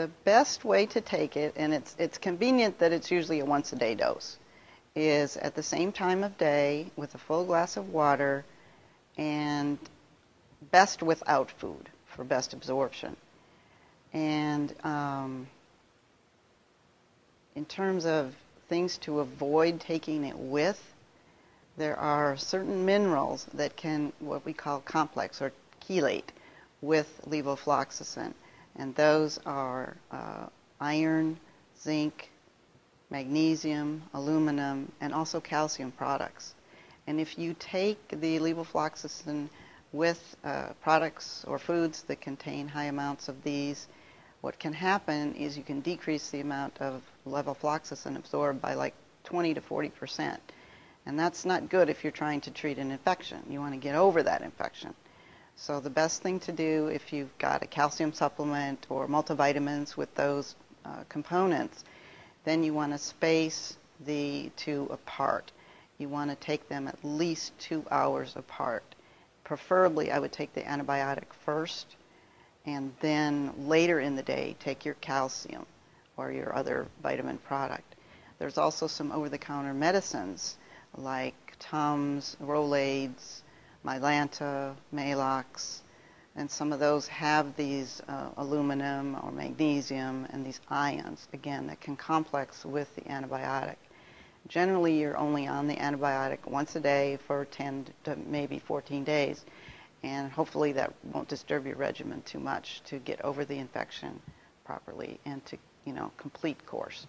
The best way to take it, and it's, it's convenient that it's usually a once a day dose, is at the same time of day with a full glass of water and best without food for best absorption. And um, in terms of things to avoid taking it with, there are certain minerals that can, what we call complex or chelate with levofloxacin. And those are uh, iron, zinc, magnesium, aluminum, and also calcium products. And if you take the levofloxacin with uh, products or foods that contain high amounts of these, what can happen is you can decrease the amount of levofloxacin absorbed by like 20 to 40 percent. And that's not good if you're trying to treat an infection. You want to get over that infection. So the best thing to do if you've got a calcium supplement or multivitamins with those uh, components, then you want to space the two apart. You want to take them at least two hours apart. Preferably, I would take the antibiotic first, and then later in the day, take your calcium or your other vitamin product. There's also some over-the-counter medicines like Tums, Rolaids, Mylanta, Maalox, and some of those have these uh, aluminum or magnesium and these ions, again, that can complex with the antibiotic. Generally, you're only on the antibiotic once a day for 10 to maybe 14 days, and hopefully that won't disturb your regimen too much to get over the infection properly and to, you know, complete course.